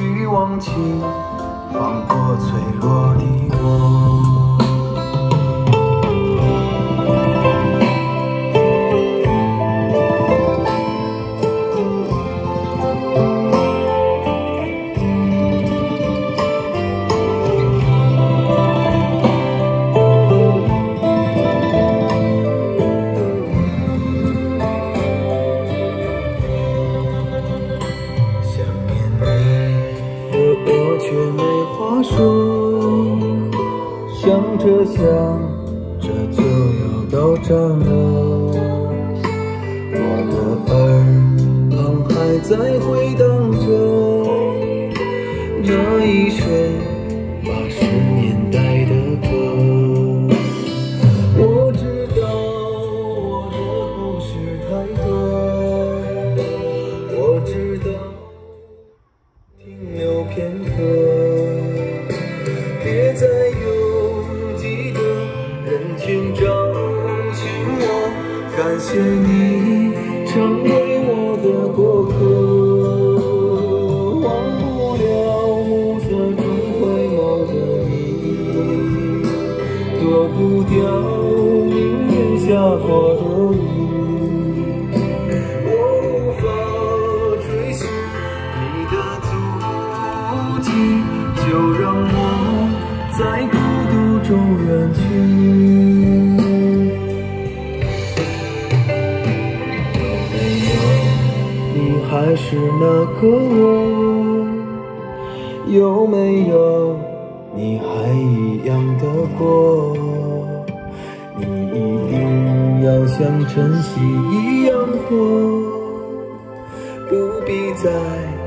欲忘情，放过脆弱的我。却没话说，想着想着就要到站了，我的耳旁还在回荡着那一首八十年代的歌。我知道我的故事太多，我知道停留片刻。感谢你成为我的过客。忘不了暮色中回眸的你，躲不掉命运下过的雨。我无法追寻你的足迹，就让我。在孤独中远去，你还是那个我？有没有你还一样的过？你一定要像晨曦一样活，不必再。